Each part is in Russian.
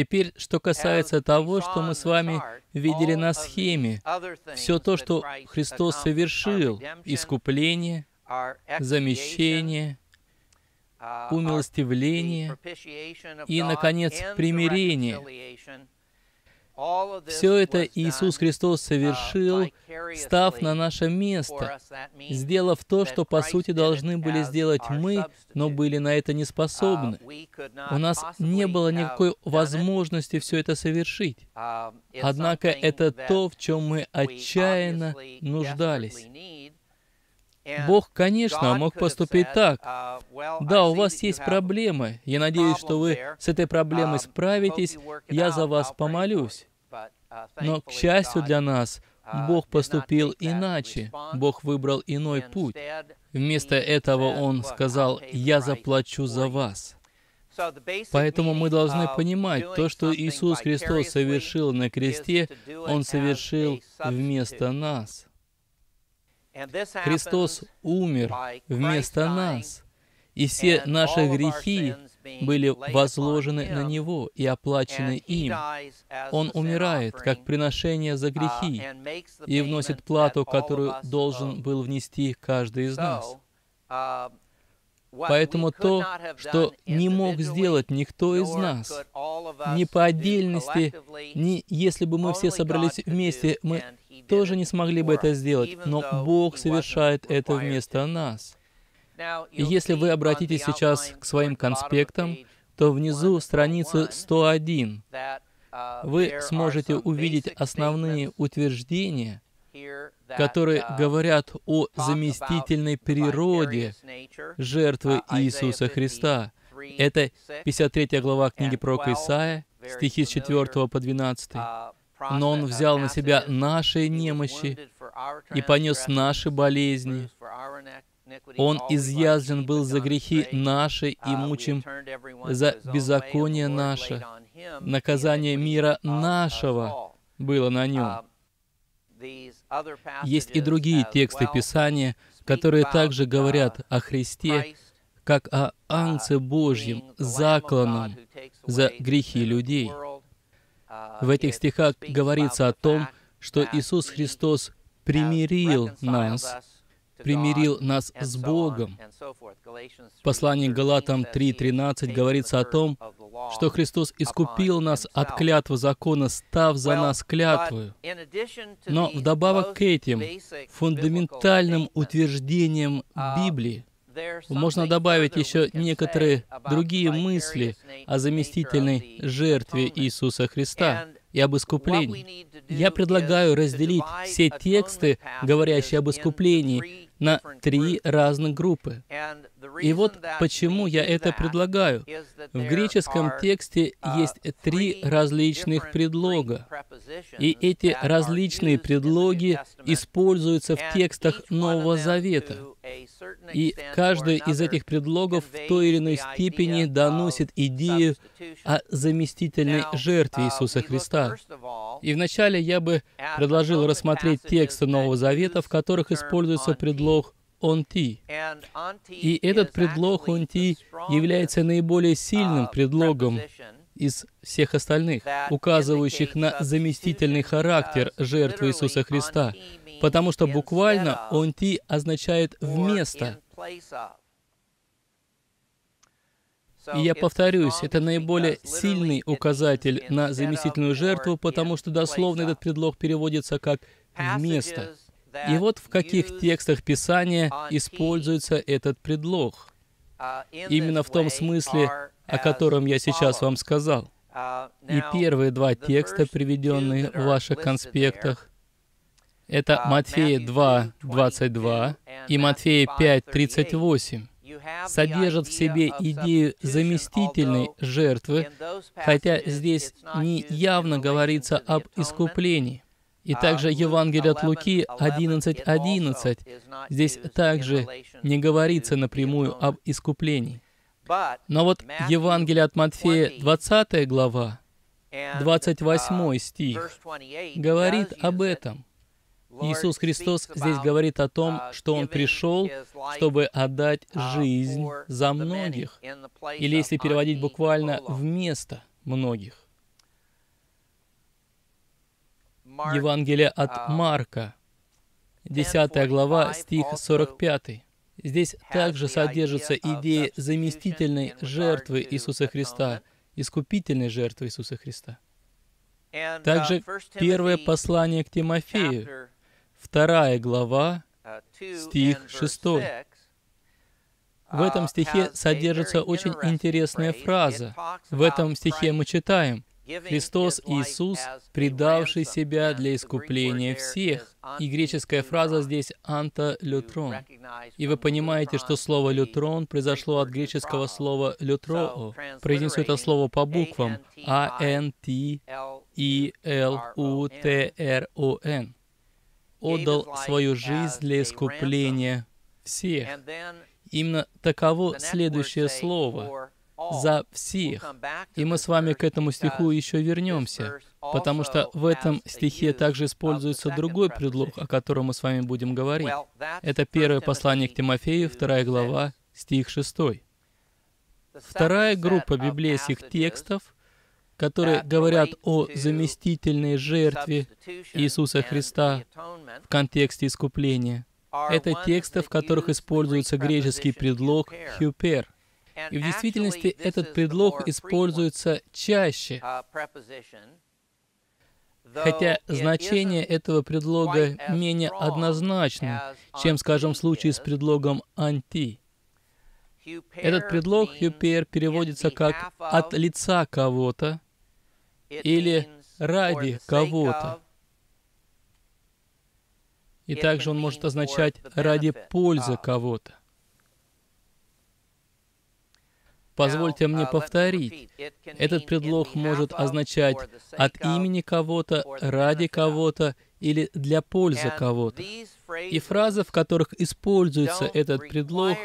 Теперь, что касается того, что мы с вами видели на схеме, все то, что Христос совершил, искупление, замещение, умилостивление и, наконец, примирение, все это Иисус Христос совершил, став на наше место, сделав то, что по сути должны были сделать мы, но были на это не способны. У нас не было никакой возможности все это совершить. Однако это то, в чем мы отчаянно нуждались. Бог, конечно, мог поступить так. Да, у вас есть проблемы. Я надеюсь, что вы с этой проблемой справитесь. Я за вас помолюсь. Но, к счастью для нас, Бог поступил иначе. Бог выбрал иной путь. Вместо этого Он сказал, «Я заплачу за вас». Поэтому мы должны понимать, то, что Иисус Христос совершил на кресте, Он совершил вместо нас. Христос умер вместо нас, и все наши грехи были возложены на Него и оплачены им. Он умирает как приношение за грехи и вносит плату, которую должен был внести каждый из нас. Поэтому то, что не мог сделать никто из нас, ни по отдельности, ни если бы мы все собрались вместе, мы тоже не смогли бы это сделать, но Бог совершает это вместо нас. И если вы обратитесь сейчас к своим конспектам, то внизу страницы 101 вы сможете увидеть основные утверждения, которые говорят о заместительной природе жертвы Иисуса Христа. Это 53 глава книги пророка Исаия, стихи с 4 по 12. «Но Он взял на себя наши немощи и понес наши болезни, он изъязвлен был за грехи наши и мучим за беззаконие наше. Наказание мира нашего было на нем. Есть и другие тексты Писания, которые также говорят о Христе, как о Анце Божьем, закланном за грехи людей. В этих стихах говорится о том, что Иисус Христос примирил нас примирил нас с Богом. В послании к Галатам 3.13 говорится о том, что Христос искупил нас от клятвы закона, став за нас клятвою. Но вдобавок к этим фундаментальным утверждениям Библии, можно добавить еще некоторые другие мысли о заместительной жертве Иисуса Христа и об искуплении. Я предлагаю разделить все тексты, говорящие об искуплении, на три разных группы. И вот почему я это предлагаю. В греческом тексте есть три различных предлога. И эти различные предлоги используются в текстах Нового Завета. И каждый из этих предлогов в той или иной степени доносит идею о заместительной жертве Иисуса Христа. И вначале я бы предложил рассмотреть тексты Нового Завета, в которых используется предлог «онти». И этот предлог «онти» является наиболее сильным предлогом из всех остальных, указывающих на заместительный характер жертвы Иисуса Христа, потому что буквально «онти» означает «вместо». И я повторюсь, это наиболее сильный указатель на заместительную жертву, потому что дословно этот предлог переводится как «вместо». И вот в каких текстах Писания используется этот предлог. Именно в том смысле, о котором я сейчас вам сказал. И первые два текста, приведенные в ваших конспектах, это Матфея 2, 22 и Матфея 5, 38 содержат в себе идею заместительной жертвы, хотя здесь не явно говорится об искуплении. И также Евангелие от Луки 11.11. 11. Здесь также не говорится напрямую об искуплении. Но вот Евангелие от Матфея 20 глава, 28 стих, говорит об этом. Иисус Христос здесь говорит о том, что Он пришел, чтобы отдать жизнь за многих. Или если переводить буквально «вместо». многих. Евангелие от Марка, 10 глава, стих 45. Здесь также содержится идея заместительной жертвы Иисуса Христа, искупительной жертвы Иисуса Христа. Также первое послание к Тимофею, вторая глава, стих 6. В этом стихе содержится очень интересная фраза. В этом стихе мы читаем Христос Иисус, предавший себя для искупления всех. И греческая фраза здесь «анталютрон». И вы понимаете, что слово «лютрон» произошло от греческого слова «лютроо». Произнесу это слово по буквам. А-Н-Т-И-Л-У-Т-Р-O-Н. Отдал свою жизнь для искупления всех. Именно таково следующее слово за всех. И мы с вами к этому стиху еще вернемся, потому что в этом стихе также используется другой предлог, о котором мы с вами будем говорить. Это первое послание к Тимофею, вторая глава, стих 6. Вторая группа библейских текстов, которые говорят о заместительной жертве Иисуса Христа в контексте искупления, это тексты, в которых используется греческий предлог «хюпер», и в действительности этот предлог используется чаще, хотя значение этого предлога менее однозначно, чем, скажем, в случае с предлогом «анти». Этот предлог «хюпер» переводится как «от лица кого-то» или «ради кого-то». И также он может означать «ради пользы кого-то». Позвольте мне uh, повторить. Этот предлог может означать от имени кого-то, ради кого-то или для пользы кого-то. И фразы, в которых используется этот предлог,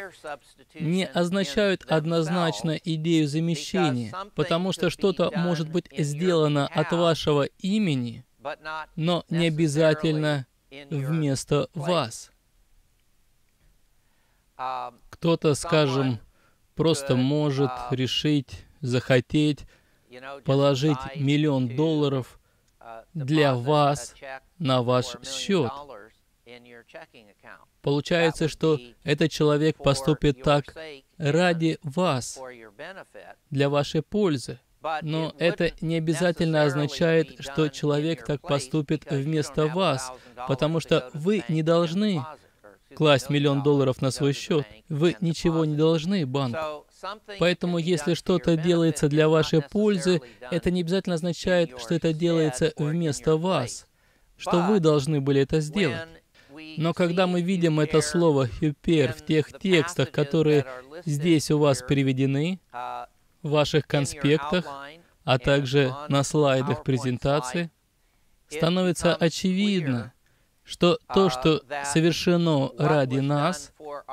не означают однозначно идею замещения, потому что что-то может быть сделано от вашего имени, но не обязательно вместо вас. Um, Кто-то, скажем, просто может uh, решить, захотеть положить миллион долларов uh, для вас на ваш счет. Получается, что этот человек поступит так ради вас, для вашей пользы. Но это не обязательно означает, что человек так поступит вместо вас, потому что вы не должны класть миллион долларов на свой счет. Вы ничего не должны банку. Поэтому, если что-то делается для вашей пользы, это не обязательно означает, что это делается вместо вас, что вы должны были это сделать. Но когда мы видим это слово «хюпер» в тех текстах, которые здесь у вас переведены, в ваших конспектах, а также на слайдах презентации, становится очевидно, что то, что совершено ради нас,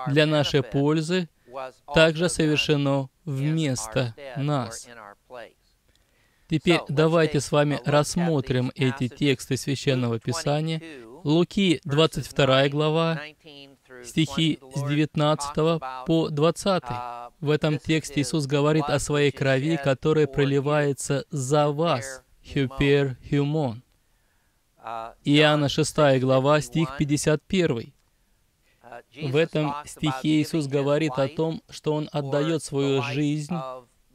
для нашей пользы, также совершено вместо нас. Теперь давайте с вами рассмотрим эти тексты Священного Писания. Луки, 22 глава, стихи с 19 по 20. В этом тексте Иисус говорит о своей крови, которая проливается за вас. Хюпер хюмон. Иоанна 6 глава, стих 51. В этом стихе Иисус говорит о том, что Он отдает свою жизнь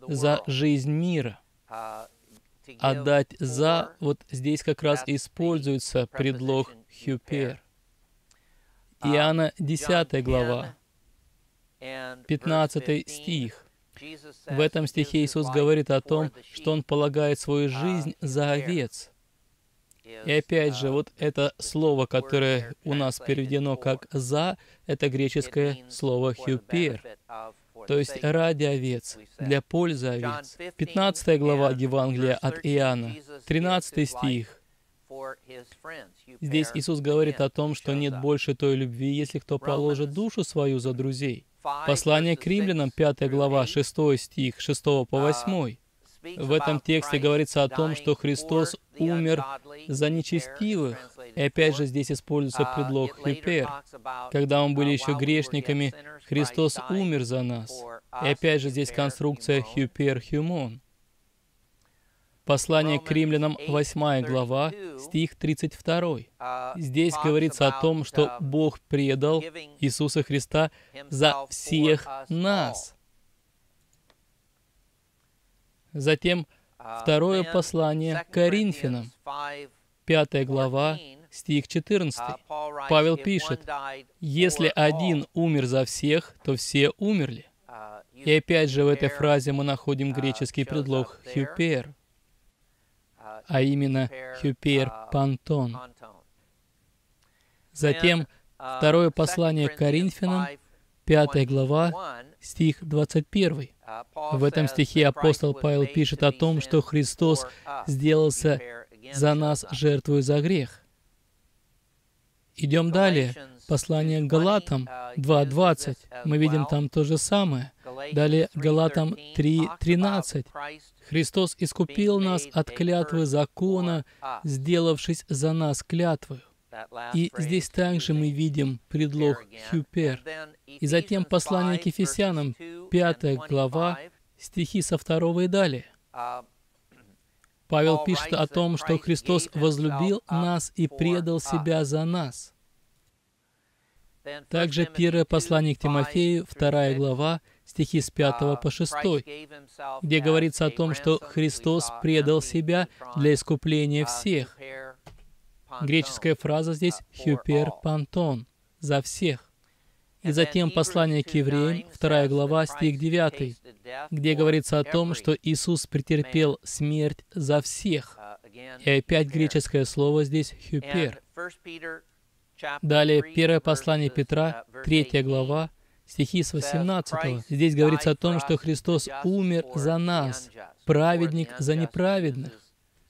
за жизнь мира. Отдать за, вот здесь как раз используется предлог «хюпер». Иоанна 10 глава, 15 стих. В этом стихе Иисус говорит о том, что Он полагает свою жизнь за овец. И опять же, вот это слово, которое у нас переведено как «за», это греческое слово «хюпер», то есть ради овец, для пользы овец. 15 глава Евангелия от Иоанна, 13 стих. Здесь Иисус говорит о том, что нет больше той любви, если кто положит душу свою за друзей. Послание к римлянам, 5 глава, 6 стих, 6 по 8. В этом тексте говорится о том, что Христос умер за нечестивых. И опять же здесь используется предлог «хипер». Когда мы были еще грешниками, Христос умер за нас. И опять же здесь конструкция «хипер хюмон». Послание к римлянам, 8 глава, стих 32. Здесь говорится о том, что Бог предал Иисуса Христа за всех нас. Затем второе послание к Коринфянам, 5 глава, стих 14. Павел пишет, «Если один умер за всех, то все умерли». И опять же в этой фразе мы находим греческий предлог «хюпер», а именно «хюпер пантон». Затем второе послание к Коринфянам, 5 глава, стих 21. В этом стихе апостол Павел пишет о том, что Христос сделался за нас жертвой за грех. Идем далее. Послание к Галатам 2.20. Мы видим там то же самое. Далее Галатам 3.13. Христос искупил нас от клятвы закона, сделавшись за нас клятвою. И здесь также мы видим предлог «хюпер». И затем послание к Ефесянам, 5 глава, стихи со второго и далее. Павел пишет о том, что Христос возлюбил нас и предал себя за нас. Также первое послание к Тимофею, вторая глава, стихи с 5 по 6, где говорится о том, что Христос предал себя для искупления всех. Греческая фраза здесь «хюпер пантон» — «за всех». И затем послание к евреям, вторая глава, стих 9, где говорится о том, что Иисус претерпел смерть за всех. И опять греческое слово здесь «хюпер». Далее, первое послание Петра, третья глава, стихи с 18. Здесь говорится о том, что Христос умер за нас, праведник за неправедных.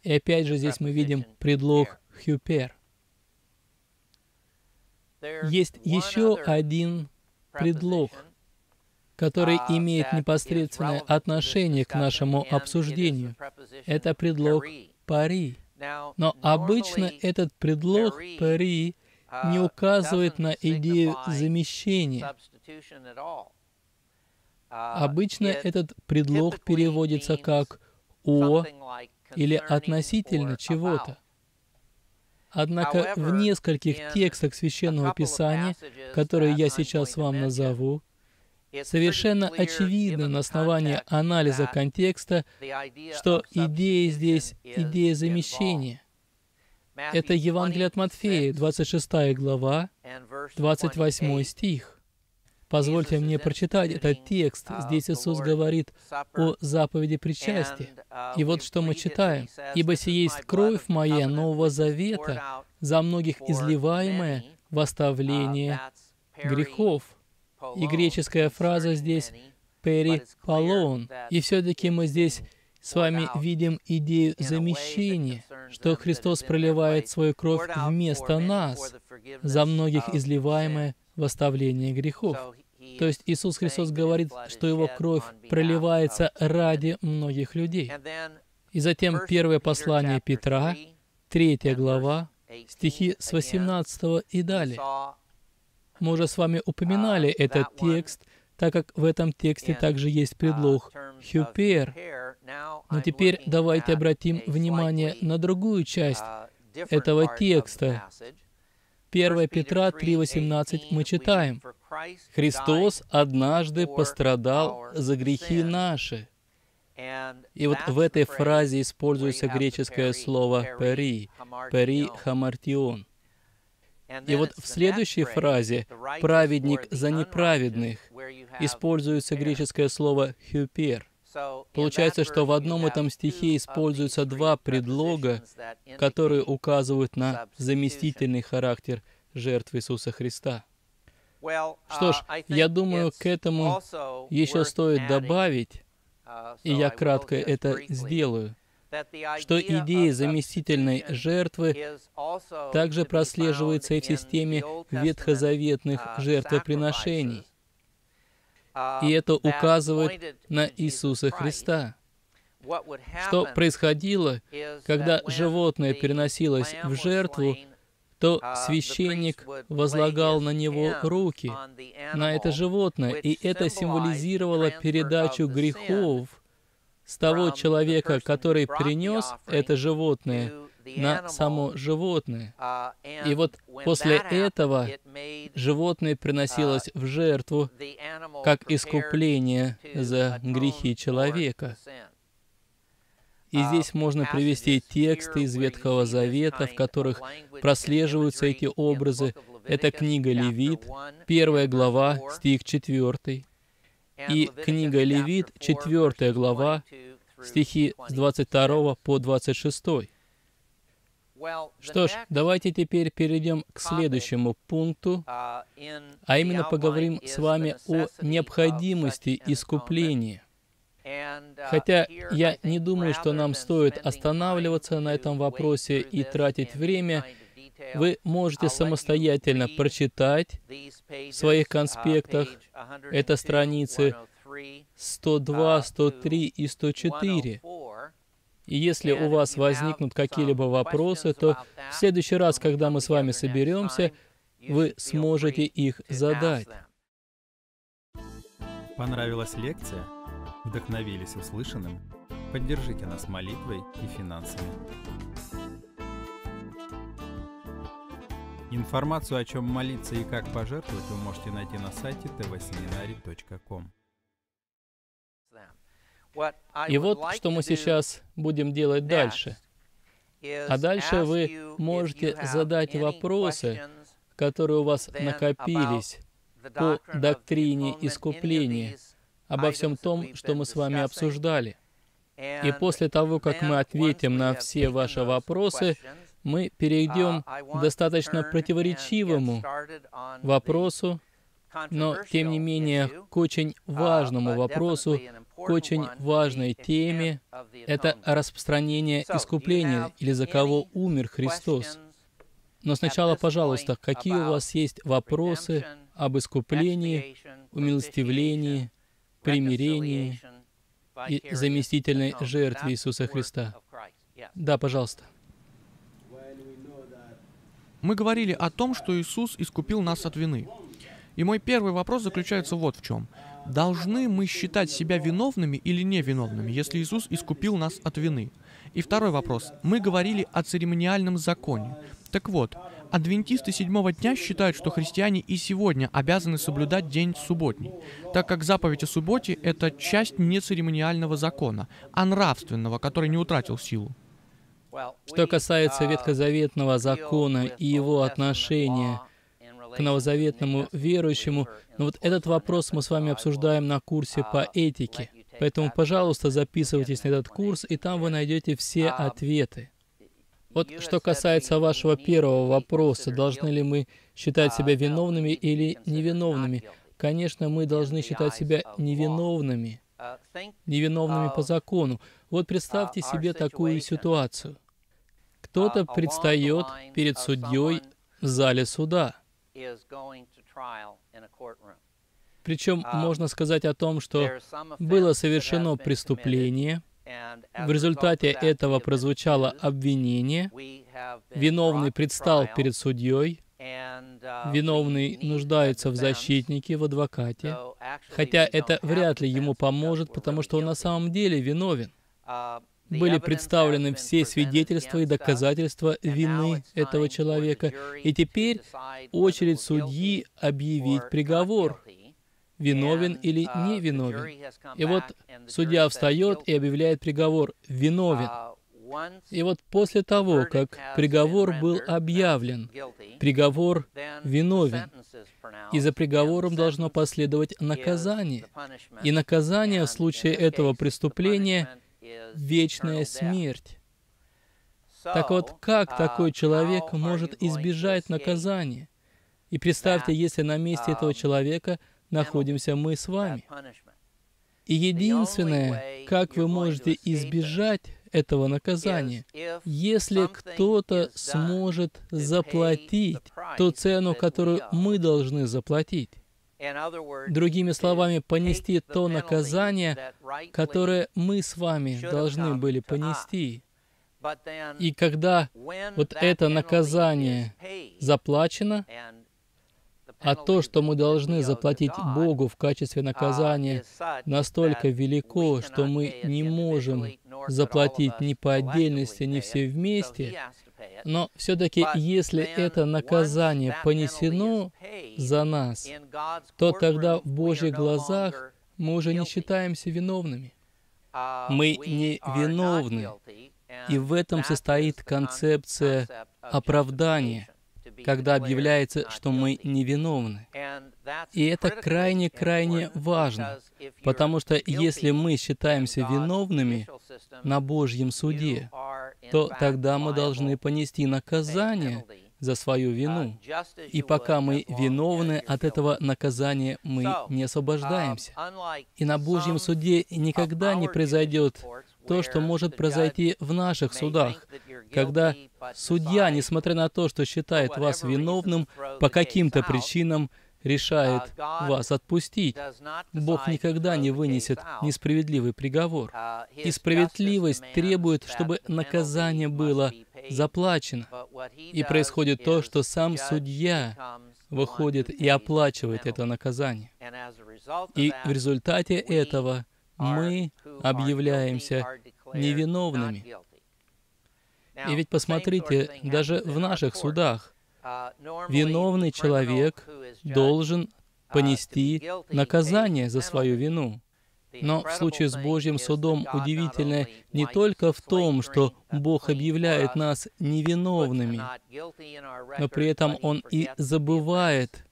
И опять же здесь мы видим предлог «хюпер». Есть еще один предлог, который имеет непосредственное отношение к нашему обсуждению. Это предлог «пари». Но обычно этот предлог «пари» не указывает на идею замещения. Обычно этот предлог переводится как «о» или «относительно чего-то». Однако в нескольких текстах Священного Писания, которые я сейчас вам назову, совершенно очевидно на основании анализа контекста, что идея здесь — идея замещения. Это Евангелие от Матфея, 26 глава, 28 стих. Позвольте мне прочитать этот текст. Здесь Иисус говорит о заповеди причастия. И вот что мы читаем. «Ибо сие есть кровь моя Нового Завета, за многих изливаемая в оставление грехов». И греческая фраза здесь «перипалон». И все-таки мы здесь с вами видим идею замещения, что Христос проливает свою кровь вместо нас, за многих изливаемая в оставление грехов. То есть Иисус Христос говорит, что Его кровь проливается ради многих людей. И затем первое послание Петра, третья глава, стихи с 18 и далее. Мы уже с вами упоминали этот текст, так как в этом тексте также есть предлог «хюпер». Но теперь давайте обратим внимание на другую часть этого текста, 1 Петра 3.18 мы читаем, «Христос однажды пострадал за грехи наши». И вот в этой фразе используется греческое слово «пери», «пери хамартион». И вот в следующей фразе «праведник за неправедных» используется греческое слово «хюпер». Получается, что в одном этом стихе используются два предлога, которые указывают на заместительный характер жертвы Иисуса Христа. Что ж, я думаю, к этому еще стоит добавить, и я кратко это сделаю, что идея заместительной жертвы также прослеживается и в системе ветхозаветных жертвоприношений. И это указывает на Иисуса Христа. Что происходило, когда животное переносилось в жертву, то священник возлагал на него руки, на это животное, и это символизировало передачу грехов с того человека, который принес это животное, на само животное. И вот после этого животное приносилось в жертву как искупление за грехи человека. И здесь можно привести тексты из Ветхого Завета, в которых прослеживаются эти образы. Это книга Левит, первая глава, стих 4. И книга Левит, четвертая глава, стихи с 22 по 26. Что ж, давайте теперь перейдем к следующему пункту, а именно поговорим с вами о необходимости искупления. Хотя я не думаю, что нам стоит останавливаться на этом вопросе и тратить время, вы можете самостоятельно прочитать в своих конспектах это страницы 102, 103 и 104. И если у вас возникнут какие-либо вопросы, то в следующий раз, когда мы с вами соберемся, вы сможете их задать. Понравилась лекция? Вдохновились услышанным? Поддержите нас молитвой и финансами. Информацию, о чем молиться и как пожертвовать, вы можете найти на сайте tvseminary.com. И вот что мы сейчас будем делать дальше. А дальше вы можете задать вопросы, которые у вас накопились по доктрине искупления, обо всем том, что мы с вами обсуждали. И после того, как мы ответим на все ваши вопросы, мы перейдем к достаточно противоречивому вопросу, но, тем не менее, к очень важному вопросу, к очень важной теме — это распространение искупления, или за кого умер Христос. Но сначала, пожалуйста, какие у вас есть вопросы об искуплении, умилостивлении, примирении и заместительной жертве Иисуса Христа? Да, пожалуйста. Мы говорили о том, что Иисус искупил нас от вины. И мой первый вопрос заключается вот в чем. Должны мы считать себя виновными или невиновными, если Иисус искупил нас от вины? И второй вопрос. Мы говорили о церемониальном законе. Так вот, адвентисты седьмого дня считают, что христиане и сегодня обязаны соблюдать день субботний, так как заповедь о субботе — это часть не церемониального закона, а нравственного, который не утратил силу. Что касается ветхозаветного закона и его отношения к новозаветному верующему, но вот этот вопрос мы с вами обсуждаем на курсе по этике. Поэтому, пожалуйста, записывайтесь на этот курс, и там вы найдете все ответы. Вот что касается вашего первого вопроса, должны ли мы считать себя виновными или невиновными? Конечно, мы должны считать себя невиновными, невиновными по закону. Вот представьте себе такую ситуацию. Кто-то предстает перед судьей в зале суда. Причем можно сказать о том, что было совершено преступление, в результате этого прозвучало обвинение, виновный предстал перед судьей, виновный нуждается в защитнике, в адвокате, хотя это вряд ли ему поможет, потому что он на самом деле виновен были представлены все свидетельства и доказательства вины этого человека, и теперь очередь судьи объявить приговор, виновен или не виновен. И вот судья встает и объявляет приговор «виновен». И вот после того, как приговор был объявлен, приговор виновен, и за приговором должно последовать наказание. И наказание в случае этого преступления — вечная смерть. Так вот, как такой человек может избежать наказания? И представьте, если на месте этого человека находимся мы с вами. И единственное, как вы можете избежать этого наказания, если кто-то сможет заплатить ту цену, которую мы должны заплатить. Другими словами, понести то наказание, которое мы с вами должны были понести. И когда вот это наказание заплачено, А то, что мы должны заплатить Богу в качестве наказания, настолько велико, что мы не можем заплатить ни по отдельности, ни все вместе, но все-таки, если это наказание понесено за нас, то тогда в Божьих глазах мы уже не считаемся виновными. Мы не виновны. И в этом состоит концепция оправдания, когда объявляется, что мы невиновны. И это крайне-крайне важно, потому что если мы считаемся виновными на Божьем суде, то тогда мы должны понести наказание за свою вину. И пока мы виновны, от этого наказания мы не освобождаемся. И на Божьем суде никогда не произойдет то, что может произойти в наших судах, когда судья, несмотря на то, что считает вас виновным, по каким-то причинам решает вас отпустить. Бог никогда не вынесет несправедливый приговор. И справедливость требует, чтобы наказание было заплачено. И происходит то, что сам судья выходит и оплачивает это наказание. И в результате этого мы объявляемся невиновными. И ведь посмотрите, даже в наших судах виновный человек должен понести наказание за свою вину. Но в случае с Божьим судом удивительное не только в том, что Бог объявляет нас невиновными, но при этом Он и забывает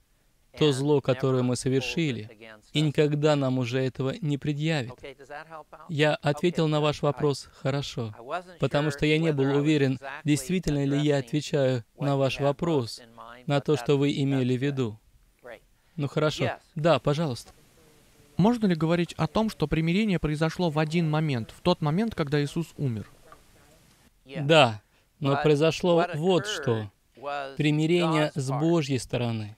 то зло, которое мы совершили, и никогда нам уже этого не предъявит. Я ответил на ваш вопрос хорошо, потому что я не был уверен, действительно ли я отвечаю на ваш вопрос, на то, что вы имели в виду. Ну хорошо. Да, пожалуйста. Можно ли говорить о том, что примирение произошло в один момент, в тот момент, когда Иисус умер? Да, но произошло вот что. Примирение с Божьей стороны.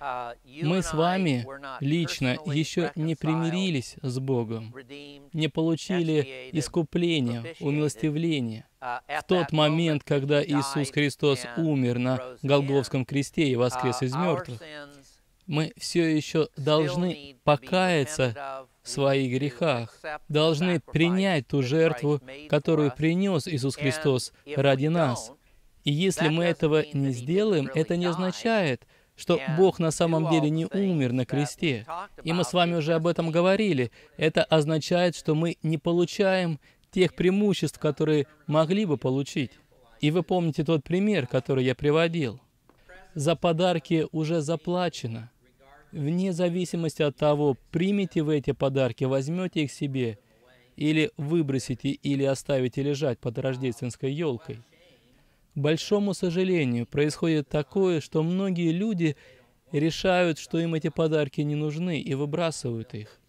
Мы с вами лично еще не примирились с Богом, не получили искупления, умилостивления. В тот момент, когда Иисус Христос умер на Голговском кресте и воскрес из мертвых, мы все еще должны покаяться в своих грехах, должны принять ту жертву, которую принес Иисус Христос ради нас. И если мы этого не сделаем, это не означает, что Бог на самом деле не умер на кресте. И мы с вами уже об этом говорили. Это означает, что мы не получаем тех преимуществ, которые могли бы получить. И вы помните тот пример, который я приводил. За подарки уже заплачено. Вне зависимости от того, примете вы эти подарки, возьмете их себе, или выбросите, или оставите лежать под рождественской елкой большому сожалению, происходит такое, что многие люди решают, что им эти подарки не нужны, и выбрасывают их.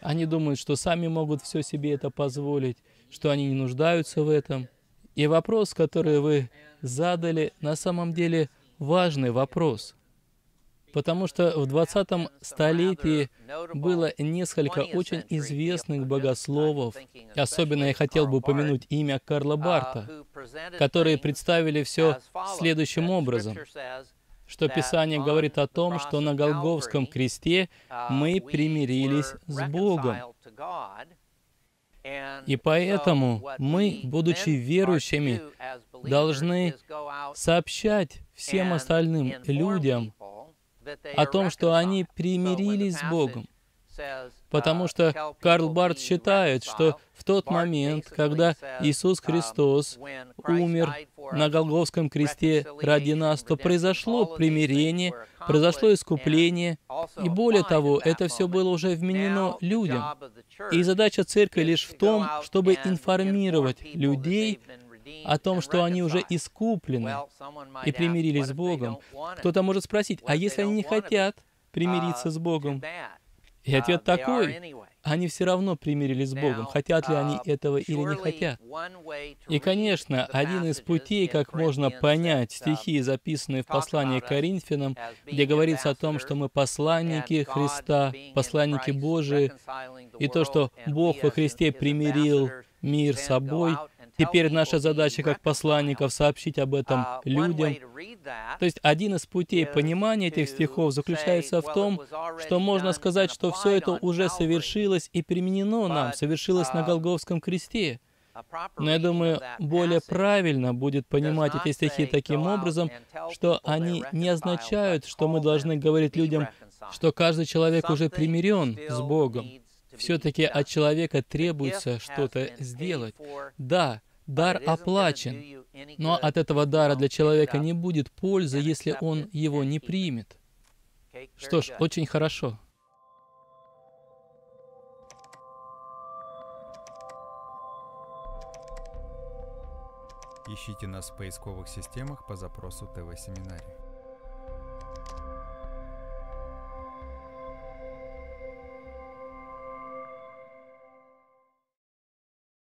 Они думают, что сами могут все себе это позволить, что они не нуждаются в этом. И вопрос, который вы задали, на самом деле важный вопрос. Потому что в 20 столетии было несколько очень известных богословов, особенно я хотел бы упомянуть имя Карла Барта, которые представили все следующим образом, что Писание говорит о том, что на Голговском кресте мы примирились с Богом. И поэтому мы, будучи верующими, должны сообщать всем остальным людям о том, что они примирились с Богом. Потому что Карл Барт считает, что в тот момент, когда Иисус Христос умер на Голговском кресте ради нас, то произошло примирение, произошло искупление, и более того, это все было уже вменено людям. И задача церкви лишь в том, чтобы информировать людей о том, что они уже искуплены и примирились с Богом. Кто-то может спросить, а если они не хотят примириться с Богом? И ответ такой, они все равно примирились с Богом, хотят ли они этого или не хотят. И, конечно, один из путей, как можно понять стихи, записанные в послании к Коринфянам, где говорится о том, что мы посланники Христа, посланники Божии, и то, что Бог во Христе примирил мир с собой, Теперь наша задача как посланников сообщить об этом людям. То есть один из путей понимания этих стихов заключается в том, что можно сказать, что все это уже совершилось и применено нам, совершилось на Голговском кресте. Но я думаю, более правильно будет понимать эти стихи таким образом, что они не означают, что мы должны говорить людям, что каждый человек уже примирен с Богом. Все-таки от человека требуется что-то сделать. Да, дар оплачен, но от этого дара для человека не будет пользы, если он его не примет. Что ж, очень хорошо. Ищите нас в поисковых системах по запросу ТВ-семинарий.